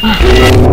Oh, my God.